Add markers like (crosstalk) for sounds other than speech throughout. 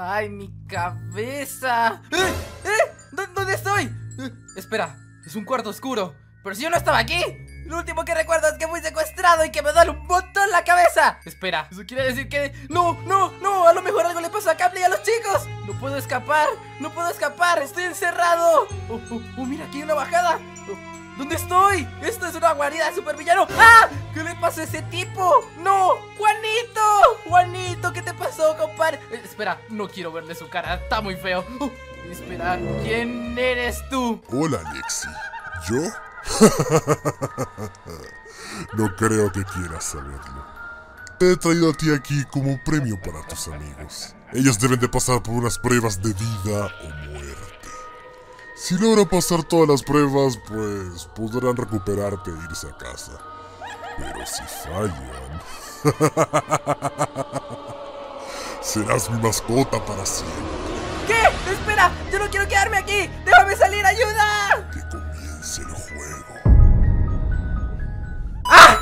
¡Ay, mi cabeza! ¿Eh? ¿Eh? ¿Dónde estoy? Eh, espera, es un cuarto oscuro. Pero si yo no estaba aquí. Lo último que recuerdo es que fui secuestrado y que me duele un montón la cabeza. Espera, eso quiere decir que... No, no, no, a lo mejor algo le pasó a Capley y a los chicos. No puedo escapar, no puedo escapar, estoy encerrado. Oh, oh, oh mira, aquí hay una bajada. Oh, ¿Dónde estoy? Esto es una guarida de supervillano. ¡Ah! ¿Qué le pasó a ese tipo? ¡No! ¡Juanito! ¡Juanito! Eh, espera, no quiero verle su cara, está muy feo. Espera, ¿quién eres tú? Hola, Alexi. ¿Yo? (laughs) no creo que quieras saberlo. Te he traído a ti aquí como un premio para tus amigos. Ellos deben de pasar por unas pruebas de vida o muerte. Si logran pasar todas las pruebas, pues podrán recuperarte e irse a casa. Pero si fallan... (laughs) (laughs) serás mi mascota para siempre. ¿Qué? ¡Espera! ¡Yo no quiero quedarme aquí! ¡Déjame salir! ¡Ayuda!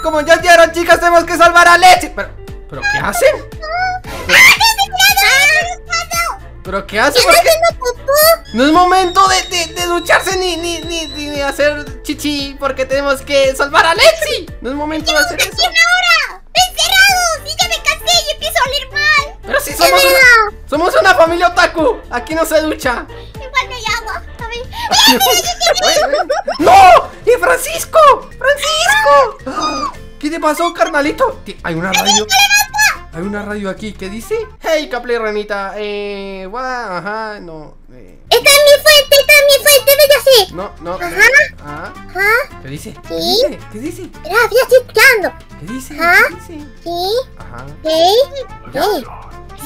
como ya dieron, chicas, tenemos que salvar a Leche. Pero, ¿pero qué hacen? ¿Pero qué hacen? No es momento de, de, ducharse ni, ni, ni, ni, hacer chichi porque tenemos que salvar a Lexi. No es momento de hacer eso. Somos una, somos una familia otaku. Aquí no se ducha. Igual no hay agua. A ver. (laughs) ¡No! ¡Y Francisco! ¡Francisco! ¿Qué te pasó, carnalito? Hay una radio. Hay una radio aquí ¿Qué dice. Hey, Caple Ranita. Eh. ajá, no. Eh. Esta es mi fuente, esta es mi fuente, sé. No, no. Ajá. Ajá. Ajá. ¿Qué dice? ¿Qué dice? ¿Qué dice? Estoy escuchando. ¿Qué dice? Ajá. ¿Qué dice? Sí. Ajá. ¿Qué? ¿Qué?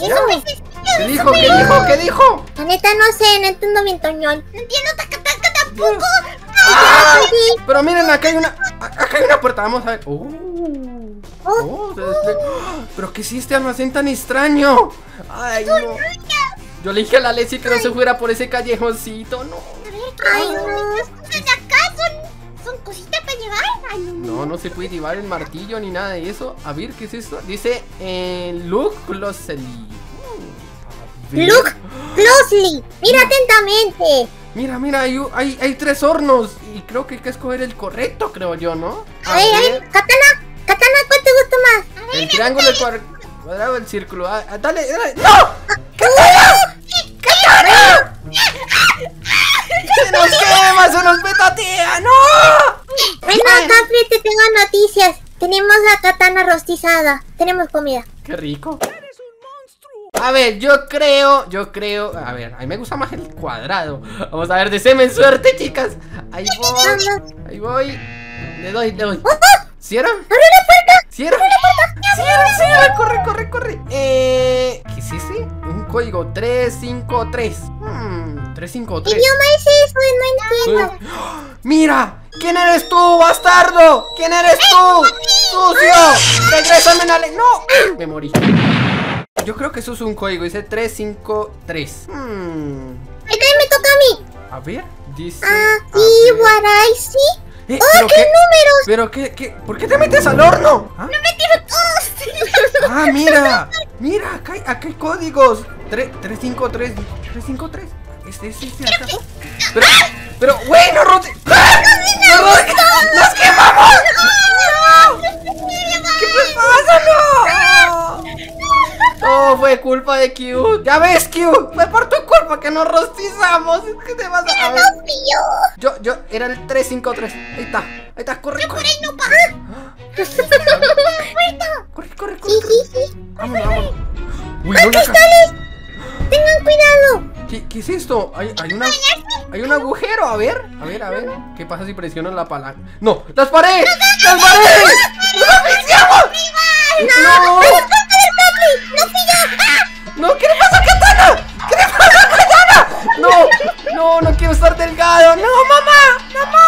¿Qué dijo? ¿Qué dijo? ¿Qué dijo? La neta no sé, no entiendo mi toñón. No entiendo taca taca tampoco. ¡Ah! Pero miren, acá hay una. Acá hay una puerta, vamos a ver. Uh. Oh, (gasps) Pero ¿qué este almacén tan extraño? Ay, no. Yo le dije a la Leslie que no se fuera por ese callejoncito, no. Ay, no. No. no, se puede llevar el martillo ni nada de eso. A ver, ¿qué es esto? Dice eh, Luke Closely. Luke Closely. Mira atentamente. Mira, mira, hay, hay, hay, tres hornos y creo que hay que escoger el correcto, creo yo, ¿no? A, ver, a ver, Katana, Katana, ¿cuál te gusta más? el triángulo, el cuadrado, el círculo. Ah, ah, dale, dale. ¡No! ¡Katana! ¡Katana! ¡Se nos quema, se nos meta, tía! ¡No! Bueno, Capri, te tengo noticias. Tenemos la katana rostizada. Tenemos comida. ¡Qué rico! A ver, yo creo, yo creo A ver, a mí me gusta más el cuadrado Vamos a ver, deseenme suerte, chicas Ahí voy, ahí voy Le doy, le doy ¿Cierra? ¡Abre la puerta! ¡Cierra! ¡Abre la puerta! ¡Cierra, cierra! ¡Corre, corre, corre! Eh... ¿Qué es ese? Un código 353 hmm, 353 ¿Qué idioma es eso? No entiendo ¡Mira! ¿Quién eres tú, bastardo? ¿Quién eres tú? ¡Sucio! ¡Regrésame, Nale! ¡No! Me morí yo creo que eso es un código, dice 353. Hmm. me toca a mí. A ver, dice. Ah, y Waraisi. Eh, ¡Oh, qué, números! ¿Pero qué, qué? ¿Por qué te metes al horno? ¿Ah? ¡No me tiro todos! (laughs) ¡Ah, mira! Mira, acá hay, acá hay códigos. 353. 353. ¿Este es este acaso? Pero, pero, güey, no rote. ¡Ah! ¡No rote! ¡Nos quemamos! ¿Qué pasa? ¡No! No, fue culpa de Q. Ya ves, Q. Fue por tu culpa que nos rostizamos. ¿Qué te vas a ver? Yo, yo, era el 353. Ahí está. Ahí está, corre, corre. por ahí no pasa. corre, corre, corre. Sí, sí, sí. Vámonos, vámonos. Uy, no cristales! ¡Tengan cuidado! ¿Qué, ¿Qué, es esto? Hay, hay, una, hay un agujero, a ver, a ver, a ver ¿Qué pasa si presiono la palanca? ¡No! ¡Las paredes! ¡Las paredes! ¡No! ¡No! ¡No! ¡No! ¿Qué le pasa a Katana? ¿Qué le pasa a Katana? ¡No! ¡No! ¡No quiero estar delgado! ¡No, mamá! ¡Mamá!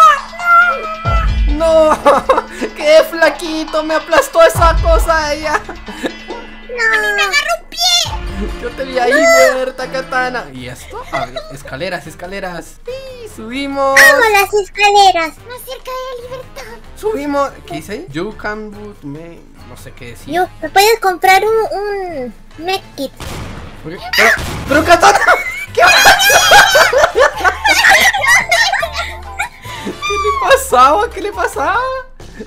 ¡No! ¡No! ¡Qué flaquito! ¡Me aplastó esa cosa ella! ¡No! Vi ahí muerta, Katana. ¿Y esto? A ver, escaleras, escaleras. Sí, subimos. ¡Vamos las escaleras! Más cerca de la libertad. Subimos. ¿Qué dice ahí? You can boot me no sé qué decir. Yo, ¿me puedes comprar un, un medkit? Ok, Pero, pero Katana, ¿qué (laughs) ¿Qué le pasaba? ¿Qué le pasaba?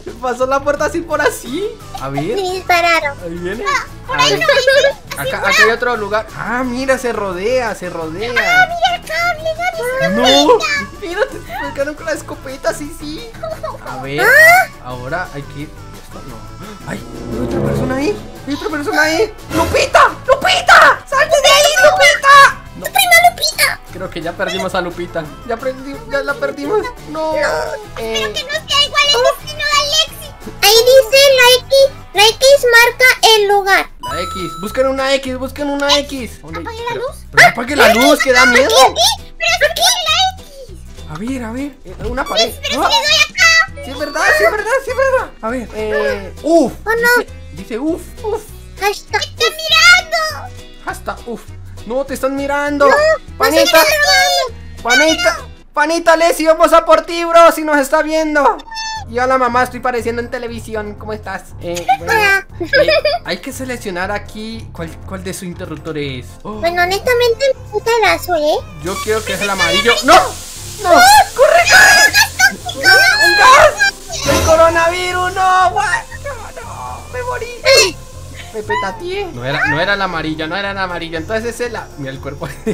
¿Le (laughs) pasó la puerta así por así? A ver, Me dispararon. ahí viene. A ver. Acá, acá hay otro lugar. Ah, mira, se rodea, se rodea. Mira el cable, dale. No, mira, te pegaron con la escopeta, sí, sí. A (laughs) ver, Ah. ahora hay que ir. Esto no. ¡Ay! Hay otra persona ahí. Hay otra persona ahí. ¡Lupita! ¡Lupita! ¡Salte de ahí, Lupita! No, ¡Prima Lupita! creo que ya perdimos a Lupita. Ya, ya la perdimos. No. Eh, Que no sea La X. La X marca el lugar. la X. Busquen una X, busquen una X. ¿Dónde- ¿Apague la pero- luz? Pero no apague la luz, que da miedo. ¿Qué? ¿Pero aquí la X? A ver, a ver. eh, Una pared. Pero Ah. si le doy acá. Sí, es verdad, sí, es verdad, sí, es verdad. A ver, eh. Uf. Oh, no. Dice, dice uf, uf. Hashtag. ¡Está mirando! Hasta uf. No, te están mirando. ¡No Panita, grabando! panita, panita Leslie, vamos a por ti, bro, si nos está viendo. Yo a la mamá estoy pareciendo en televisión. ¿Cómo estás? Eh, (laughs) bueno, Hola. eh, hay que seleccionar aquí cuál, cuál de su interruptor es. Oh, Bueno, honestamente me gusta el azul, ¿eh? yo quiero que es el amarillo. ¡No! ¡No! ¡Corre, corre! ¡Un gas! ¡El coronavirus! ¡No! what? ¡No, no! ¡Me morí! (laughs) Me petateé. No era, no era el amarillo, no era el amarillo. Entonces ese es la. Mira el cuerpo. (laughs)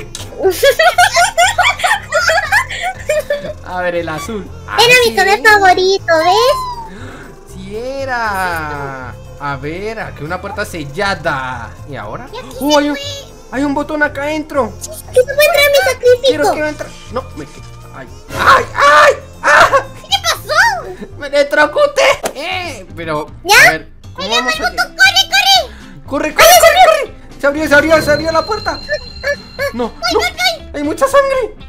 A ver, el azul. Ah, Era mi color era. favorito, ¿ves? (gasps) Sí era. A ver, aquí una puerta sellada. ¿Y ahora? ¡Oh, hay, un, hay un botón acá adentro. Que se puede entrar mi Quiero sacrificio. que entrar. No, me. ¡Ay! ¡Ay! ¡Ay! ¡Ah! ¿Qué pasó? ¡Me electrocuté! ¡Eh! Pero. ¿Ya? A ver, ¿cómo vamos a ¡Corre, corre! ¡Corre, corre, corre, corre! ¡Se abrió, se abrió, se abrió la puerta! (laughs) ¡No! ¡No! ¡Hay mucha sangre!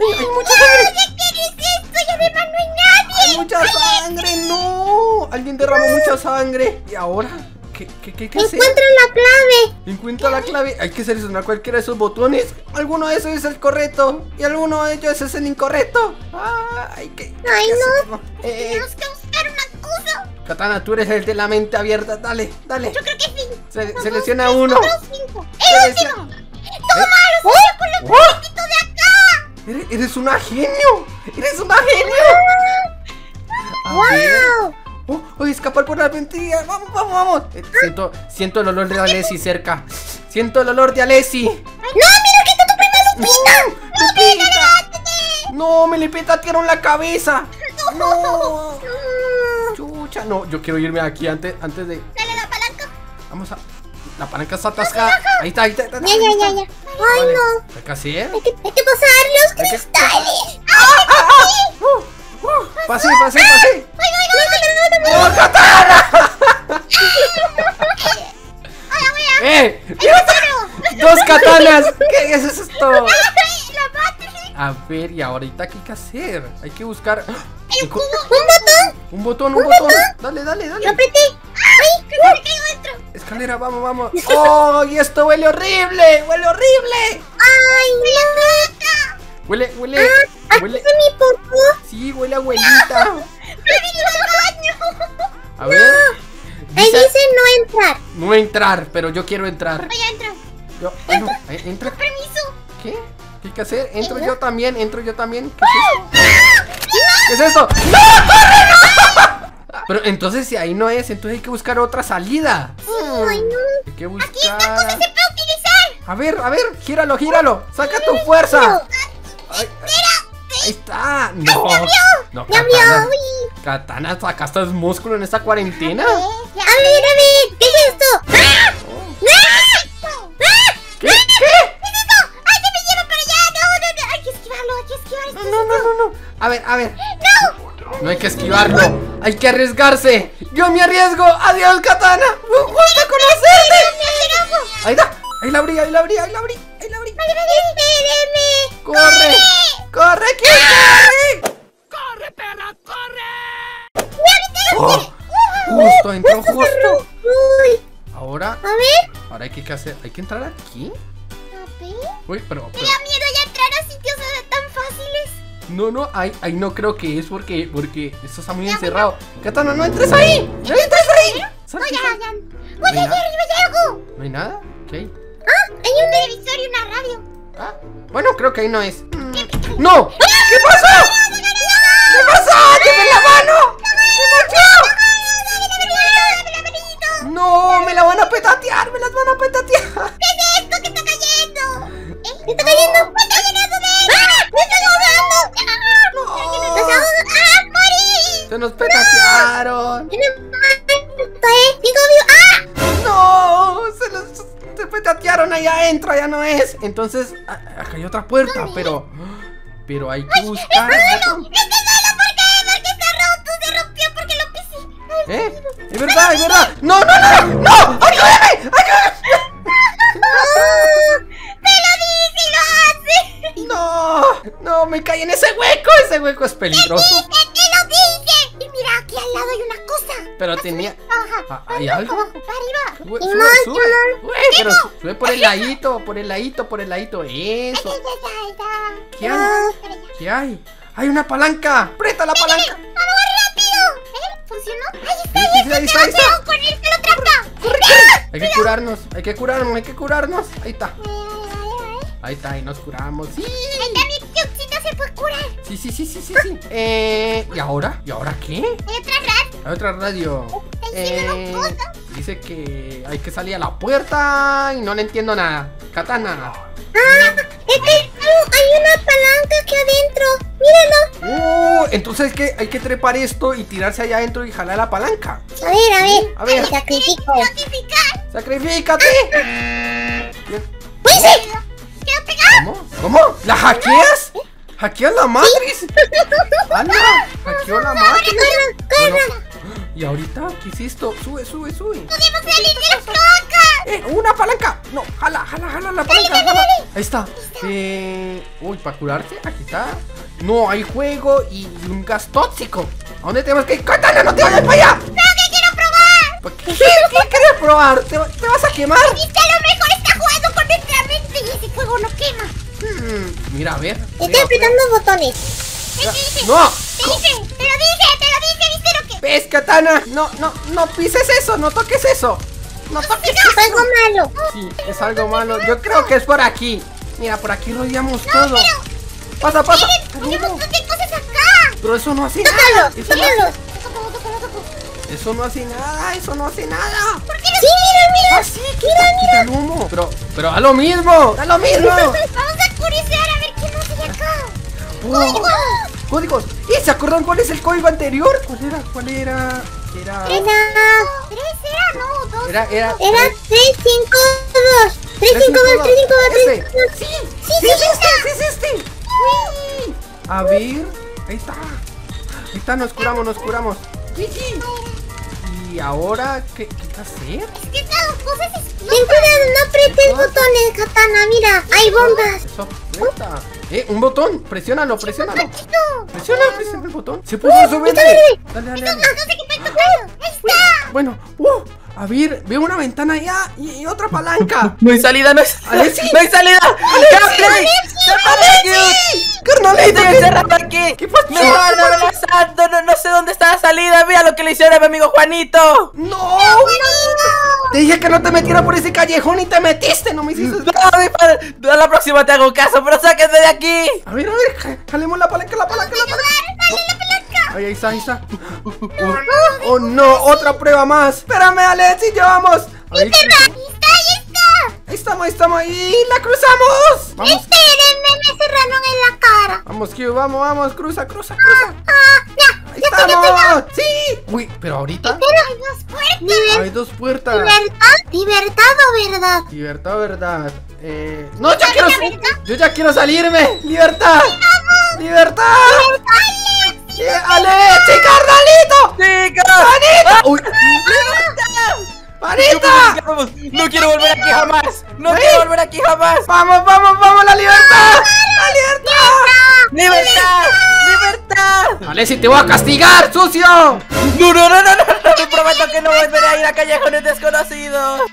¡Hay, mucha sangre! ¿Qué es esto? Y además no hay nadie. ¡Hay mucha sangre! ¡No! Alguien derramó mucha sangre. ¿Y ahora? ¿Qué, qué, qué, qué? Encuentra la clave. Encuentra la clave. Hay que seleccionar cualquiera de esos botones. Alguno de esos es el correcto. Y alguno de ellos es el incorrecto. Ah, hay que. Ay, no. Eh, Tenemos que buscar una cosa. Katana, tú eres el de la mente abierta. Dale, dale. Yo creo que sí. Se- selecciona uno. cuatro, cinco. ¡El último! ¡Toma! ¡Lo sabía por Eres, eres una genio. Eres una genio. (laughs) A. ¡Wow! Oh, oh, escapar por la ventilla. Vamos, vamos, vamos. Eh, siento, siento el olor de Alessi cerca. Siento el olor de Alessi. ¡No! ¡Mira que está tu prima Lupita! ¡Lupita! No, me le petatearon la cabeza. No. (laughs) Chucha, no, yo quiero irme aquí antes, antes de. Dale la palanca. Vamos a. La palanca está atascada. Ahí está, ahí está. Ya, ya, ya, ya. ¡Ay, Vale. no! Hay que hacer. Hay que, hay que pasar los cristales. Pasé, pasé, pasé. ¡Ay, no, no, no. ¡Oh, katana! ¡Eh! ¡Dos katanas! ¿Qué es esto? (laughs) A ver, y ahorita qué hay que hacer? Hay que buscar. ¡Un botón! Un botón, un botón. Dale, dale, ¡Lo dale. apreté! Escalera, vamos, vamos. ¡Oh! Y esto huele horrible. Huele horrible. ¡Ay, caca! Huele, huele. ¡Ah! ¡Aquí Huele. mi popó! Sí, huele a abuelita. (laughs) ¡Me vino al baño! A ver. Ahí Dice dice no entrar. no entrar, pero yo quiero entrar. Voy a entrar. Yo, ay, no, eh, entra. Permiso. ¿Qué? ¿Qué hay que hacer? Entro yo también, entro yo también. ¿Qué es esto? ¿Qué es esto? ¡No! ¡Corre, no! Pero entonces si ahí no es, entonces hay que buscar otra salida. Ay, no. Hay que buscar. Aquí esta cosa se puede utilizar. A ver, a ver, gíralo, gíralo. Saca tu fuerza. Ay, ahí está. No. No, Ya Katana. Katana, ¿sacaste músculo en esta cuarentena? A ver, a ver. ¿Qué es esto? ¡Ah! ¡Ah! ¡Ah! ¿Qué? ¿Qué? ¿Qué es esto? ¡Ay, que me lleva para allá! No, no, no. Hay que esquivarlo, hay que esquivar No, no, no, no, no. A ver, a ver. ¡No! No hay que esquivarlo. Hay que arriesgarse. Yo me arriesgo. Adiós, Katana. Un gusto conocerte. Ahí está. Ahí la abrí, ahí la abrí, ahí la abrí. Ahí la abrí. ¡Espéreme! ¡Corre! ¡Corre! ¿Quién corre? ¡Oh! Justo, entró justo. Uy. Ahora, A ver. ahora hay que ¿qué hacer. ¿Hay que entrar aquí? A ver. Uy, pero, pero- Me da miedo ya entrar a sitios tan fáciles. No, no, ay, ay, no creo que es porque, porque esto está muy encerrado. Katana, no entres ahí. No entres ahí. Sal, sal. ¿No hay nada? ¿Qué hay? Ah, hay un televisor y una radio. Ah, bueno, creo que ahí no es. ¡Ah! ¡No! ¿Qué pasó? ¿Qué pasó? ¡Lleve la mano! Entonces, acá hay otra puerta, pero. Pero hay que buscar. ¡Este suelo! ¿Por qué? Porque está roto, se rompió porque lo pisé. Ay, ¿Eh? Es verdad, es verdad. ¡No, no, no! ¡No! ¡No! ¡Ayúdame! ¡Ayúdame! ¡Te lo dije y lo hace! ¡No! ¡No! ¡Me caí en ese hueco! Ese hueco es peligroso. ¡Te, te lo dije! Y mira, aquí al lado hay una cosa. Pero tenía. Ajá. ¿Hay algo? Para arriba. Sube, Y sube, más, sube. Sube, pero su- sube por el ladito, por el ladito, por el ladito. Eso. ¿Qué hay? Ah. ¿Qué hay? ¡Hay una palanca! ¡Aprieta la palanca! ¡Vamos rápido! ¿Eh? ¿Funcionó? ¡Ahí está! Ahí está, ahí está. ¡Cuidado con él, que lo atrapa! Hay que curarnos, hay que curarnos, hay que curarnos. Ahí está. Ahí está, ahí nos curamos. Sí. Ahí también Yuxita se puede curar. Sí, sí, sí, sí, sí, sí. Eh, ¿y ahora? ¿Y ahora qué? Hay otra rat. Hay otra radio. Eh. Dice que hay que salir a la puerta y no le entiendo nada. Katana. ¡Ah! Es que hay hay una palanca aquí adentro. Míralo. Uh, entonces que hay que trepar esto y tirarse allá adentro y jalar la palanca. A ver, a ver. A ver. Sacrifico. ¡Sacrificar! ¡Sacrifícate! ¡Pues sí! ¡Quedó pegado! ¿Cómo? ¿Cómo? ¿La hackeas? ¿Hackeas la matriz? (laughs) ¡Hala! ¡Hackeó la matriz! ¡Corra! ¡Corra! ¿Y ahorita qué es esto? Sube, sube, sube. ¡Podemos salir de las placas! ¡Eh! ¡Una palanca! No, jala, jala, jala la palanca. jala. Ahí está. Eh. Uy, para curarse, aquí está. No, hay juego y un gas tóxico. ¿A dónde tenemos que ir? ¡Katana, no te vayas para allá! ¡No, que quiero probar! ¿Por ¿Qué, ¿Qué quieres probar? ¿Te, te vas a quemar? Que a lo mejor está jugando con nuestra mente y ese fuego no quema. Hmm, mira, a ver. Estoy Mira, apretando botones. ¿Qué te dije? ¡No! Te dije, te lo dije, te lo dije, ¿viste? ¿Ves, Katana? No, no, no pises eso, no toques eso. No toques Es algo malo. Sí, es algo malo. Yo creo que es por aquí. Mira, por aquí rodeamos todo. Pasa, pasa. Hay un montón de cosas acá. Pero eso no hace nada. Tócalo, Eso no, hace- eso no hace nada. Eso no hace nada. ¿Por qué no? Sí, mira, mira. Ah, sí, quita, quita el humo. Pero, pero da lo mismo. (laughs) Da lo mismo. Vamos a curiosear a ver qué nos hay acá. Oh, códigos. ¿Y se acuerdan cuál es el código anterior? ¿Cuál era? ¿Cuál era? Era. Era... ¿Tres era? No, dos. Era, era. Era 352. 352, 352, Ese. 352. Sí, Sí, sí, sí, es sí, este, sí es este. Uy. A ver, ahí está. Ahí está, nos curamos, nos curamos. Y ahora, ¿qué, qué hacer? Es que estas dos cosas cuidado, no apretes botones, Katana. Mira, hay bombas. Eso. Eh, un botón, presiónalo, presiónalo. Presiona, presiona el botón. Se puso está verde. Dale, dale, No, dale. no sé tocando. Ahí está. Bueno, uh, a ver, veo una ventana allá y, y otra palanca. (laughs) No hay salida, no hay salida. Alexi. No hay salida. ¡Carly! ¡Alexi! ¡Carnalito! Estoy encerrado aquí. ¿Qué pasó? Me van amenazando. No, no sé dónde está la salida. Mira lo que le hicieron a mi amigo Juanito. ¡No! Te dije que no te metiera por ese callejón y te metiste, no me hiciste. No, mi padre. A la próxima te hago caso, pero sáquenme de aquí. A ver, a ver, ja- jalemos la palanca, la palanca, la palanca. Ahí, ahí está, ahí está. Oh, oh, no, otra prueba más. Espérame, Alexi, llevamos. A ver, Ahí está, ahí está. ahí estamos, ahí estamos, ahí la cruzamos. Vamos, Espérenme, me cerraron en la cara. vamos, Q, vamos, vamos, cruza, cruza, cruza. Ah, ya, Ahí ya estamos. Sí. Uy, pero ahorita Pero hay dos puertas. hay dos puertas. ¿Libertad? ¿Libertad o verdad? Libertad, verdad. Eh, no, yo ¿Libertad, quiero, libertad? yo ya quiero salirme. Libertad. Libertad. ¡Alex! Eh, Alexi, carnalito. ¡Chicos! ¡Panita! ¡Uy! ¡Panita! Vamos, No quiero volver aquí jamás. No quiero volver aquí jamás. ¡Vamos, vamos, vamos! ¡La libertad! ¡La libertad! ¡Libertad! ¡Libertad! Alexi, te voy a castigar, sucio. No, no, no, no, no, no. Te prometo que no volveré a ir a callejones desconocidos.